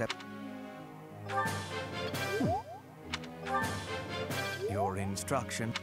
step. Your instruction.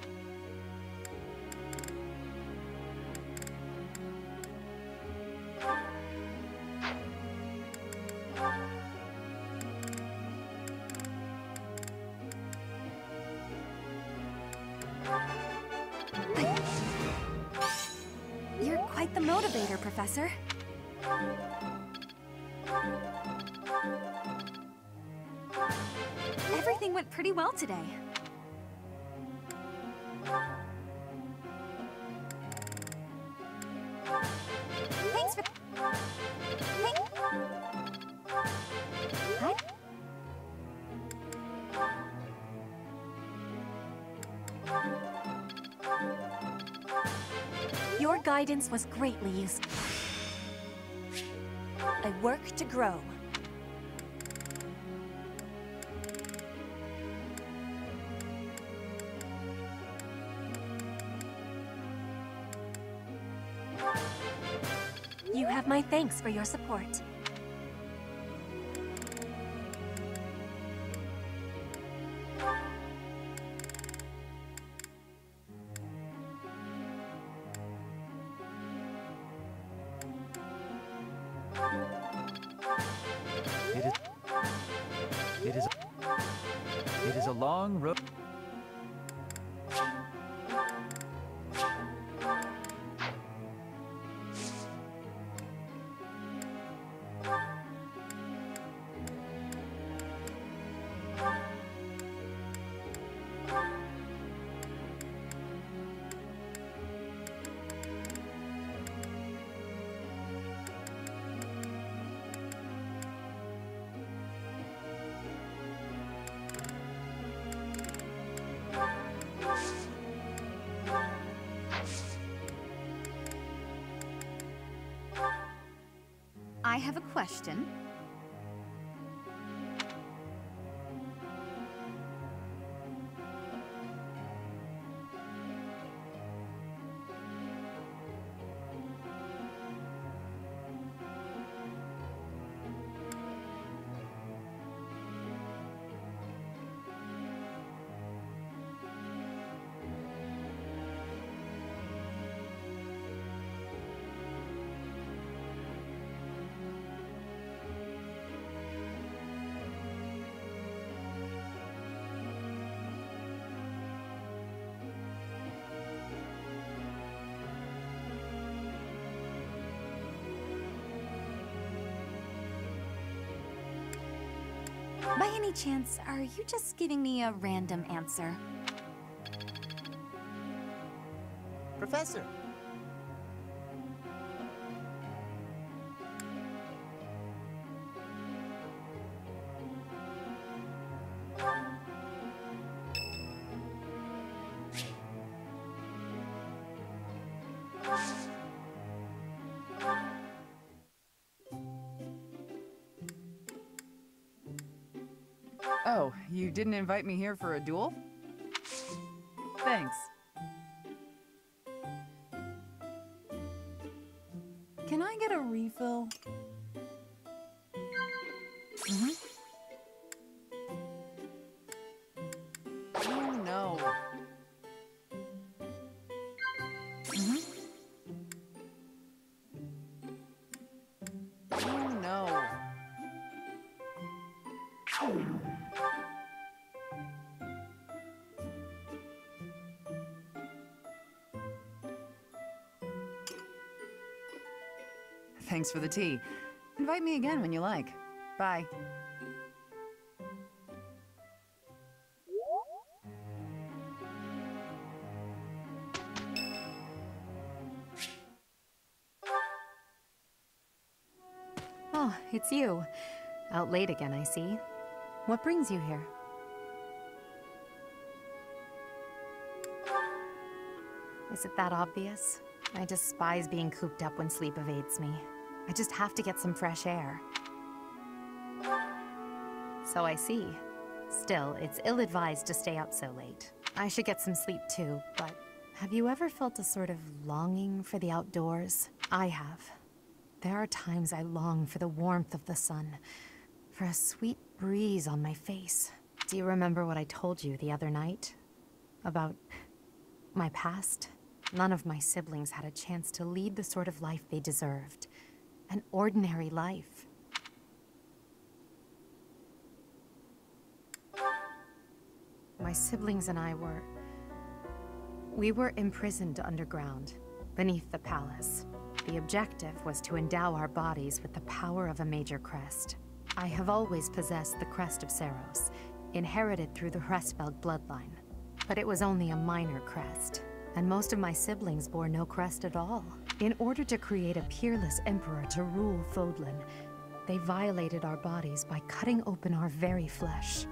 Guidance was greatly useful. I work to grow. You have my thanks for your support. Question. By any chance, are you just giving me a random answer? Professor, didn't invite me here for a duel? Thanks for the tea. Invite me again when you like. Bye. Oh, it's you. Out late again, I see. What brings you here? Is it that obvious? I despise being cooped up when sleep evades me. I just have to get some fresh air. So I see. Still, it's ill-advised to stay up so late. I should get some sleep too, but have you ever felt a sort of longing for the outdoors? I have. There are times I long for the warmth of the sun, for a sweet breeze on my face. Do you remember what I told you the other night? About my past? None of my siblings had a chance to lead the sort of life they deserved. An ordinary life. My siblings and I were... We were imprisoned underground, beneath the palace. The objective was to endow our bodies with the power of a major crest. I have always possessed the crest of Seiros, inherited through the Hresvelg bloodline. But it was only a minor crest, and most of my siblings bore no crest at all. In order to create a peerless emperor to rule Fodlan, they violated our bodies by cutting open our very flesh.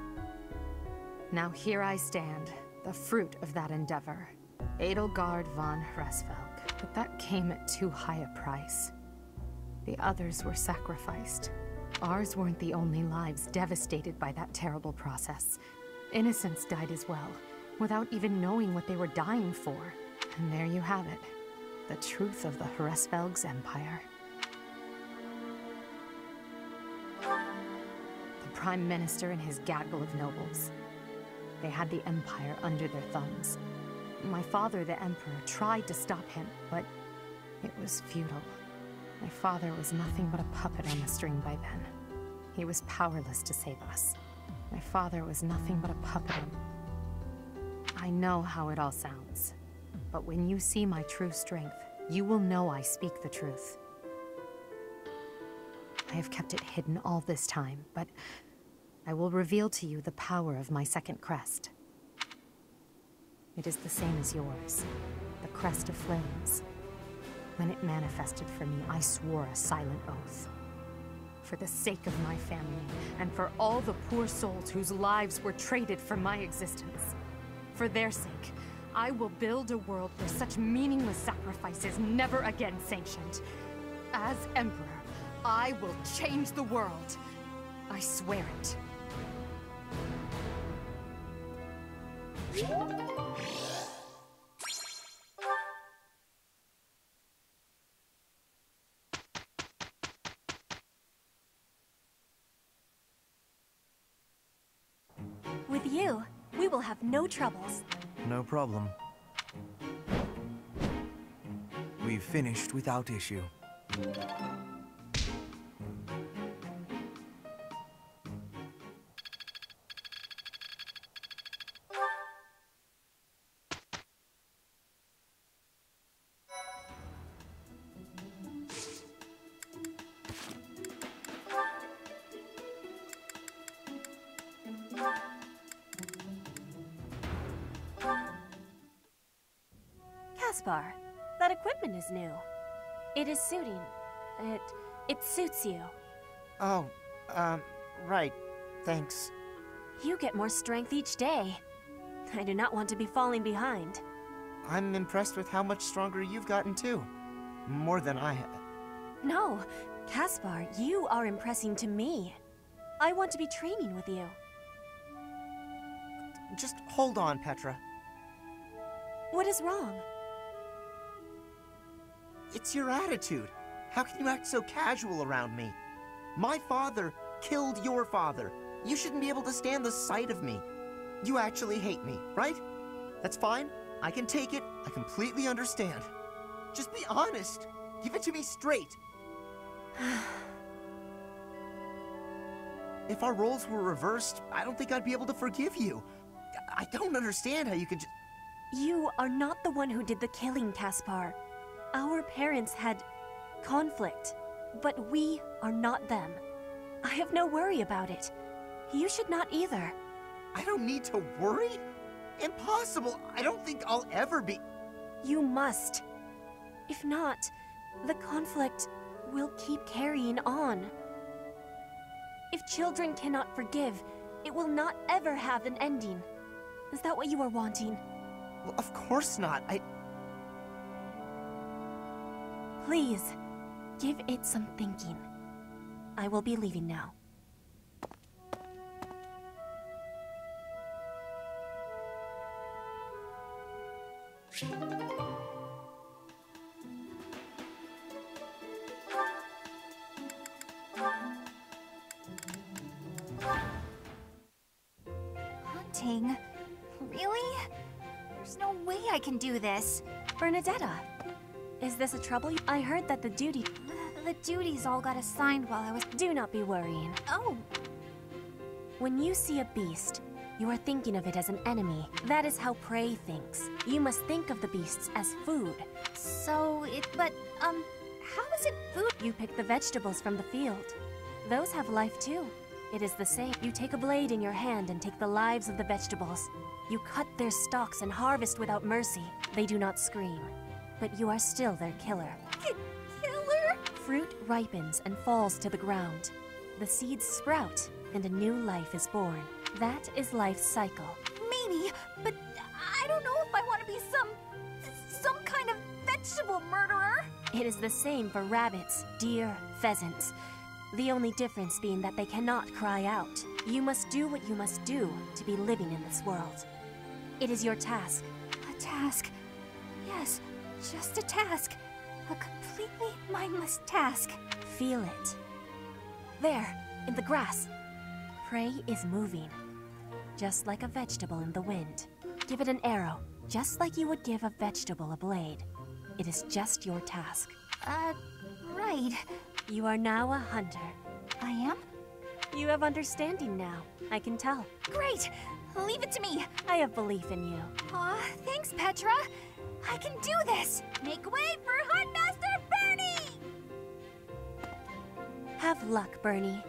Now here I stand, the fruit of that endeavor. Edelgard von Hresvelg. But that came at too high a price. The others were sacrificed. Ours weren't the only lives devastated by that terrible process. Innocents died as well, without even knowing what they were dying for. And there you have it. The truth of the Hresvelg's empire. The Prime Minister and his gaggle of nobles. They had the Empire under their thumbs. My father, the Emperor, tried to stop him, but it was futile. My father was nothing but a puppet on a string by then. He was powerless to save us. My father was nothing but a puppet. I know how it all sounds, but when you see my true strength, you will know I speak the truth. I have kept it hidden all this time, but I will reveal to you the power of my second crest. It is the same as yours, the crest of flames. When it manifested for me, I swore a silent oath. For the sake of my family, and for all the poor souls whose lives were traded for my existence. For their sake, I will build a world where such meaningless sacrifice is never again sanctioned. As Emperor, I will change the world. I swear it. No troubles. No problem. We've finished without issue. Suits you. Oh, um, right. Thanks. You get more strength each day. I do not want to be falling behind. I'm impressed with how much stronger you've gotten too. More than I have. No, Caspar, you are impressing to me. I want to be training with you. Just hold on, Petra. What is wrong? It's your attitude. How can you act so casual around me? My father killed your father. You shouldn't be able to stand the sight of me. You actually hate me, right? That's fine. I can take it. I completely understand. Just be honest. Give it to me straight. if our roles were reversed, I don't think I'd be able to forgive you. I don't understand how you could just... You are not the one who did the killing, Caspar. Our parents had conflict, but we are not them. I have no worry about it. You should not either. I don't need to worry? Impossible! I don't think I'll ever be... You must. If not, the conflict will keep carrying on. If children cannot forgive, it will not ever have an ending. Is that what you are wanting? Well, of course not. I... Please, Give it some thinking. I will be leaving now. Hunting? Really? There's no way I can do this. Bernadetta, is this a trouble? I heard that the duty... The duties all got assigned while I was. Do not be worrying. Oh, When you see a beast, you are thinking of it as an enemy. That is how prey thinks. You must think of the beasts as food. so it. But, um, how is it food? You pick the vegetables from the field. Those have life too. It is the same. You take a blade in your hand and take the lives of the vegetables. You cut their stalks and harvest without mercy. They do not scream, but you are still their killer. Fruit ripens and falls to the ground. The seeds sprout, and a new life is born. That is life's cycle. Maybe, but I don't know if I want to be some. some kind of vegetable murderer. It is the same for rabbits, deer, pheasants. The only difference being that they cannot cry out. You must do what you must do to be living in this world. It is your task. A task. Yes, just a task. A completely mindless task. Feel it. There, in the grass. Prey is moving, just like a vegetable in the wind. Give it an arrow, just like you would give a vegetable a blade. It is just your task. Uh, right. You are now a hunter. I am? You have understanding now, I can tell. Great! Leave it to me. I have belief in you. Aw, thanks, Petra. I can do this. Make way for Huntmaster Have luck, Bernie.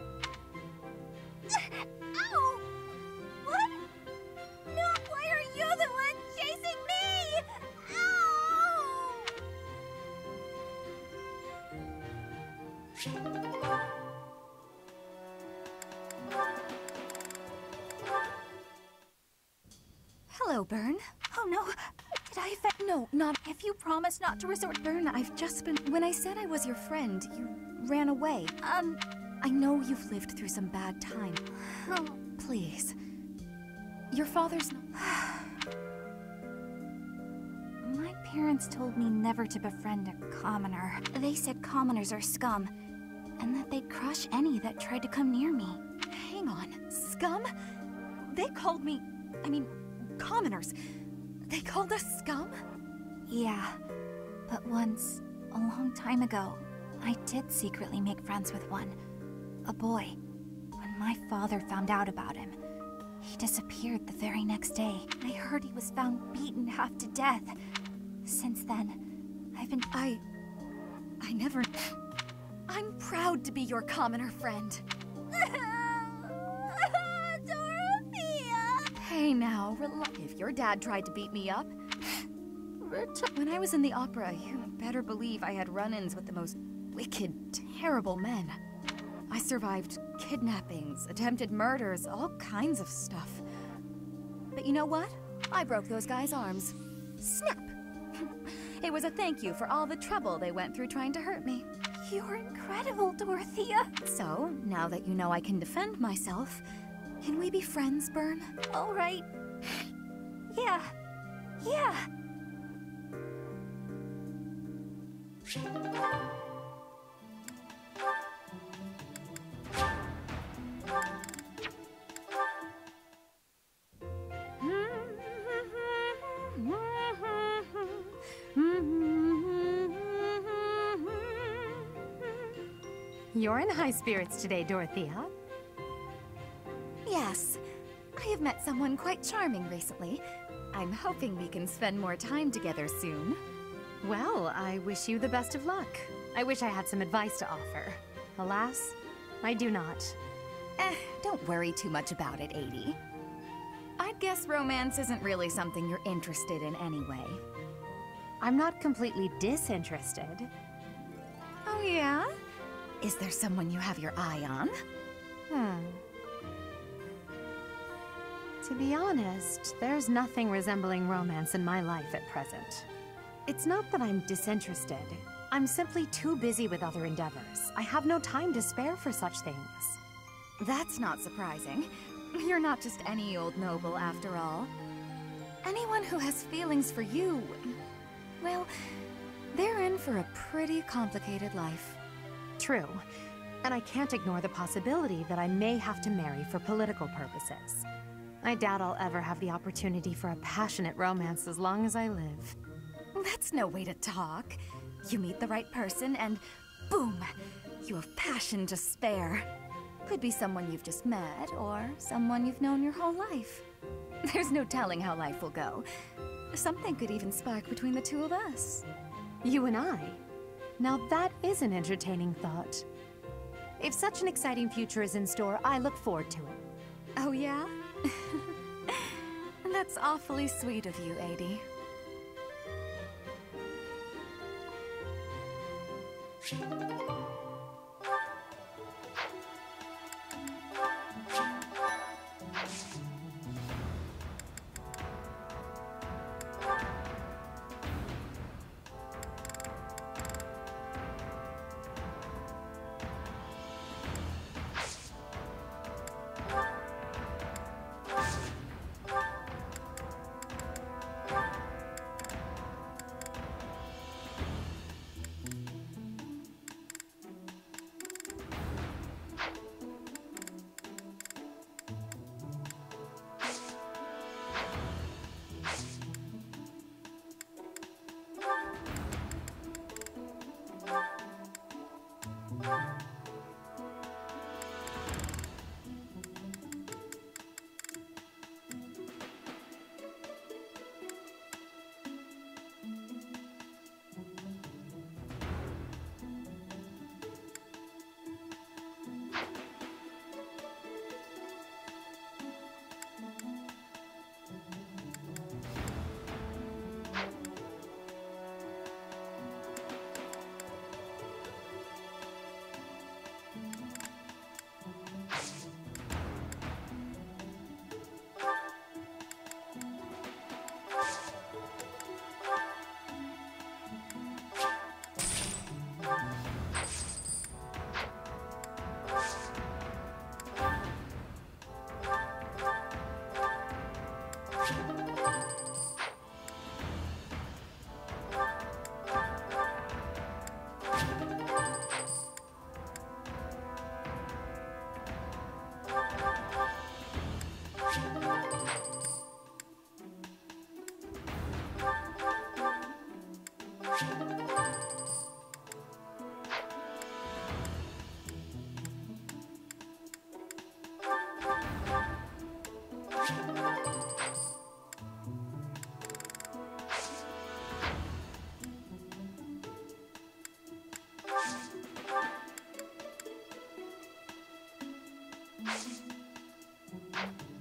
Not to resort, Bern, I've just been. When I said I was your friend, you ran away. Um, I know you've lived through some bad time. Oh, please. Your father's. My parents told me never to befriend a commoner. They said commoners are scum, and that they'd crush any that tried to come near me. Hang on, scum? They called me. I mean, commoners. They called us scum? Yeah, but once, a long time ago, I did secretly make friends with one. A boy. When my father found out about him, he disappeared the very next day. I heard he was found beaten half to death. Since then, I've been. I. I never. I'm proud to be your commoner friend. Dorothea! Hey now. If your dad tried to beat me up. When I was in the opera, you better believe I had run ins with the most wicked, terrible men. I survived kidnappings, attempted murders, all kinds of stuff. But you know what? I broke those guys' arms. Snap! it was a thank you for all the trouble they went through trying to hurt me. You're incredible, Dorothea. So, now that you know I can defend myself, can we be friends, Bern? All right. Yeah. Yeah. You're in high spirits today, Dorothea. Yes. I have met someone quite charming recently. I'm hoping we can spend more time together soon. Well, I wish you the best of luck. I wish I had some advice to offer. Alas, I do not. Eh, don't worry too much about it, Edie. I'd guess romance isn't really something you're interested in anyway. I'm not completely disinterested. Oh, yeah? Is there someone you have your eye on? Hmm. To be honest, there's nothing resembling romance in my life at present. It's not that I'm disinterested. I'm simply too busy with other endeavors. I have no time to spare for such things. That's not surprising. You're not just any old noble, after all. Anyone who has feelings for you, well, they're in for a pretty complicated life. True. And I can't ignore the possibility that I may have to marry for political purposes. I doubt I'll ever have the opportunity for a passionate romance as long as I live. That's no way to talk. You meet the right person and boom, you have passion to spare. Could be someone you've just met or someone you've known your whole life. There's no telling how life will go. Something could even spark between the two of us. You and I? Now that is an entertaining thought. If such an exciting future is in store, I look forward to it. Oh, yeah? That's awfully sweet of you, Edie. なるほど。Thank you.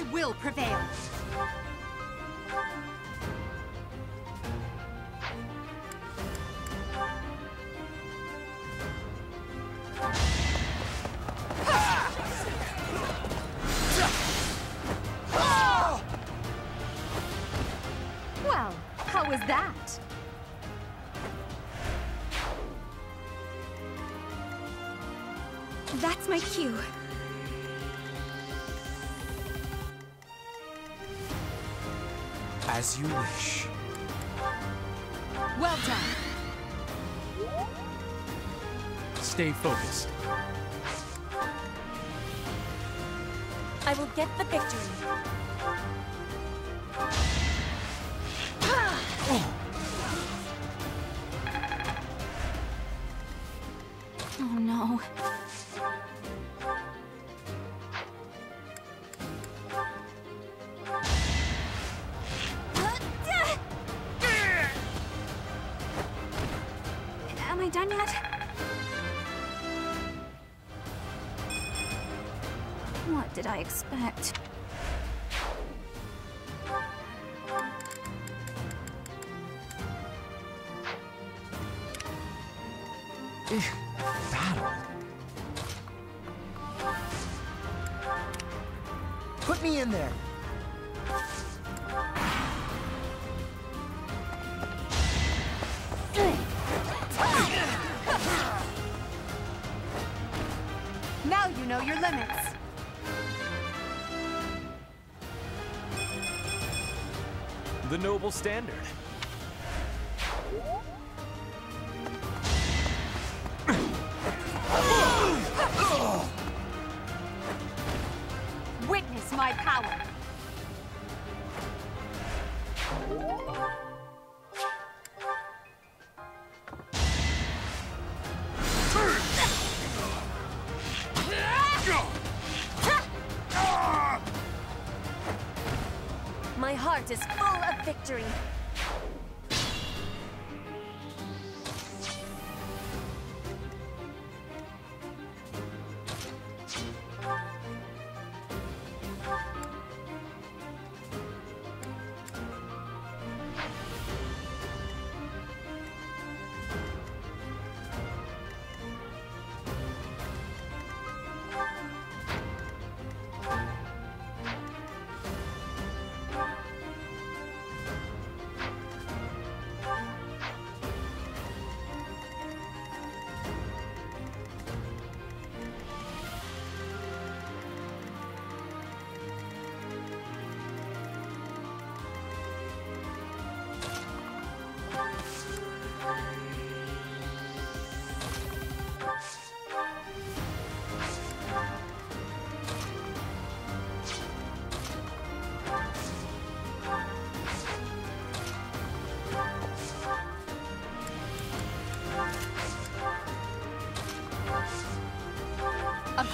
I will prevail. Well, how was that? That's my cue. As you wish. Well done. Stay focused. I will get the victory. Put me in there. Now you know your limits. The noble standard. My power.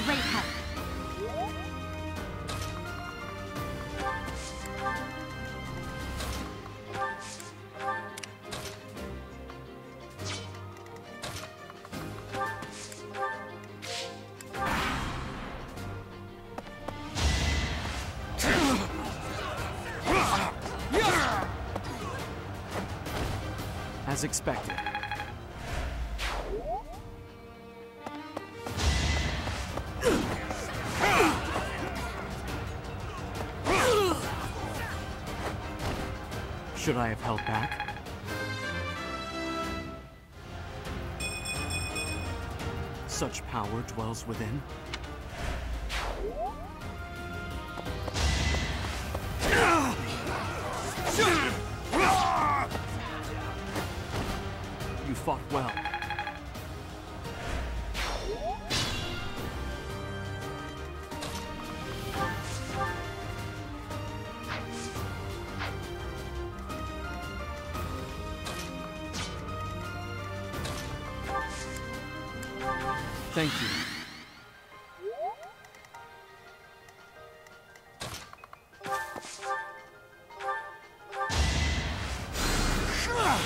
Great help. As expected. Should I have held back? Such power dwells within.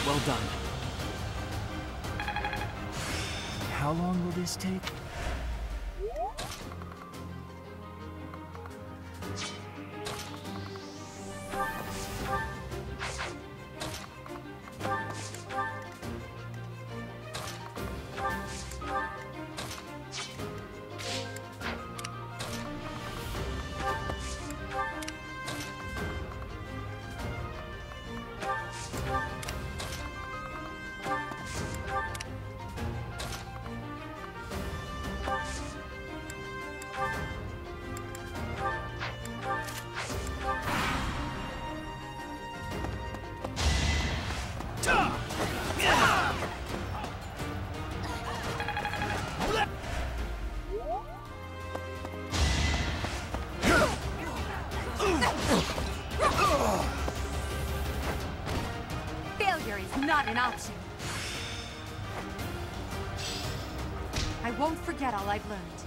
Well done. How long will this take? Not an option. I won't forget all I've learned.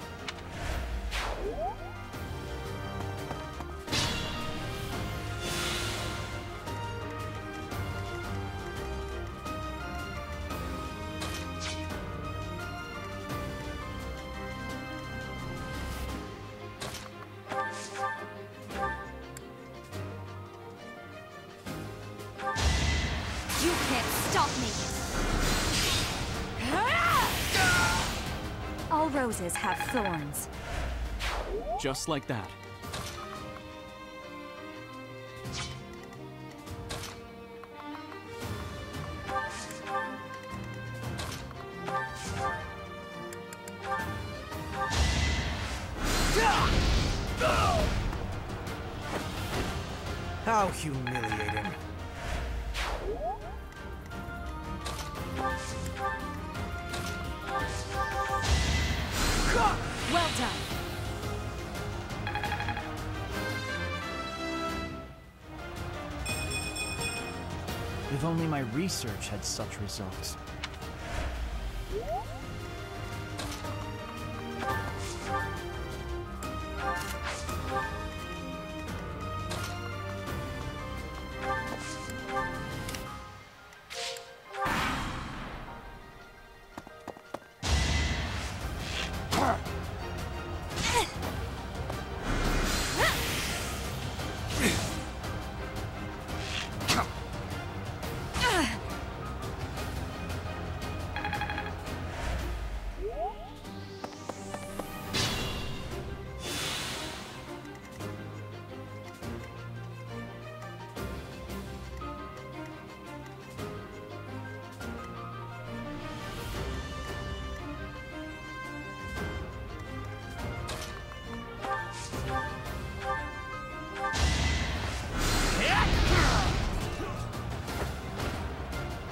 Just like that. How humiliating. Well done. If only my research had such results.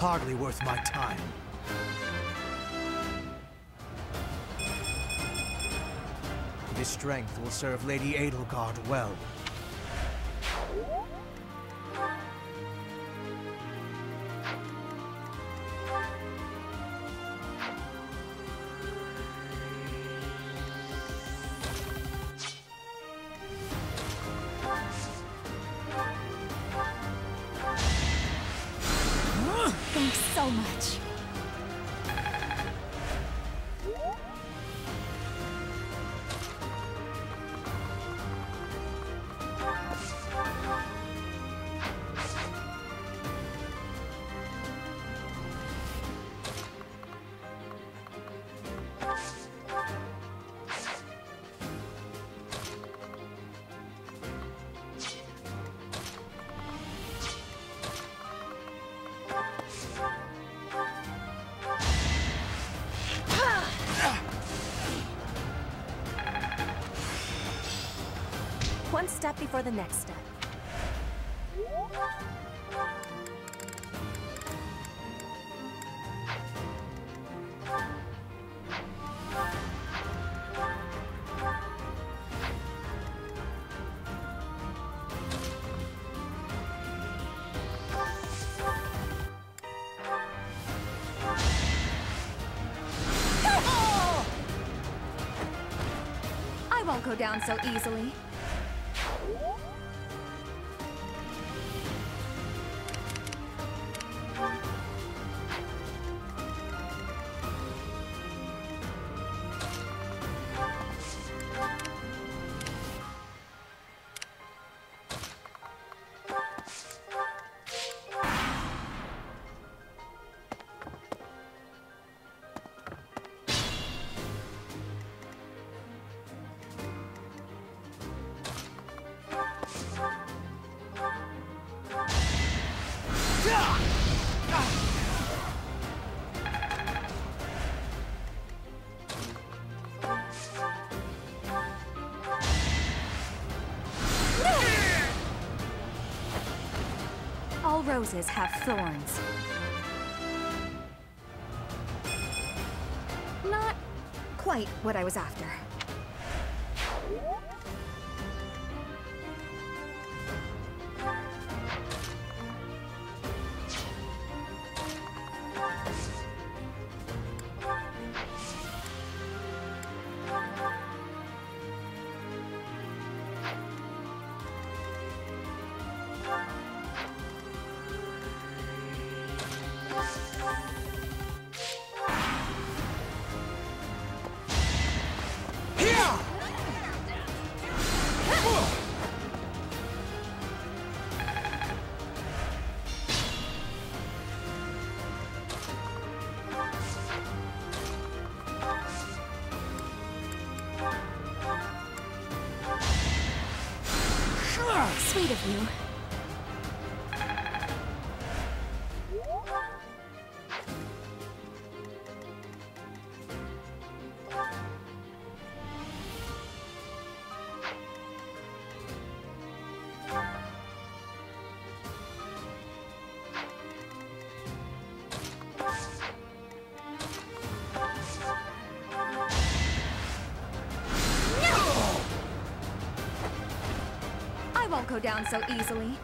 Hardly worth my time. This strength will serve Lady Edelgard well. Step before the next step. I won't go down so easily. Roses have thorns. Not quite what I was after. Of you. Go down so easily.